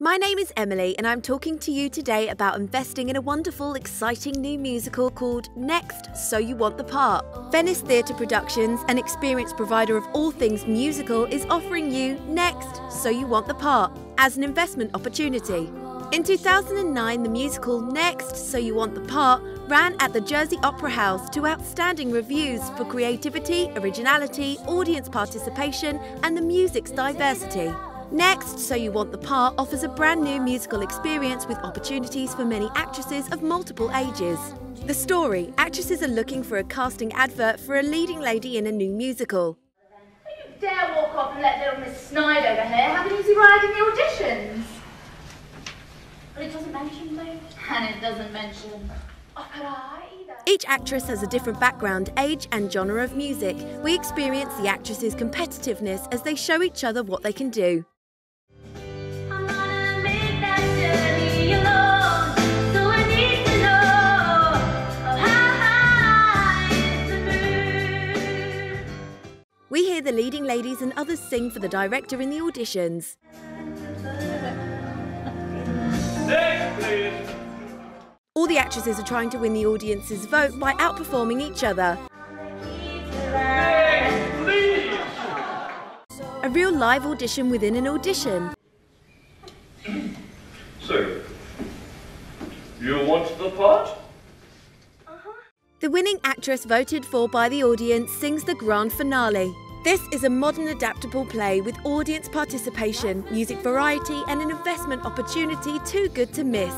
My name is Emily, and I'm talking to you today about investing in a wonderful, exciting new musical called Next So You Want the Part. Venice Theatre Productions, an experienced provider of all things musical, is offering you Next So You Want the Part as an investment opportunity. In 2009, the musical Next So You Want the Part ran at the Jersey Opera House to outstanding reviews for creativity, originality, audience participation, and the music's diversity. Next, So You Want the Part offers a brand new musical experience with opportunities for many actresses of multiple ages. The story actresses are looking for a casting advert for a leading lady in a new musical. Don't you dare walk off and let little Miss Snide over here have an easy ride in the auditions. But it doesn't mention me. And it doesn't mention opera either. Each actress has a different background, age, and genre of music. We experience the actresses' competitiveness as they show each other what they can do. Hear the leading ladies and others sing for the director in the auditions. Next. All the actresses are trying to win the audience's vote by outperforming each other. Next. A real live audition within an audition. So, you want the part? The winning actress voted for by the audience sings the grand finale. This is a modern adaptable play with audience participation, music variety, and an investment opportunity too good to miss.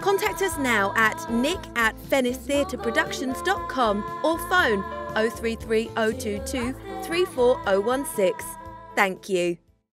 Contact us now at nick at venicetheatreproductions.com or phone 033 022 34016. Thank you.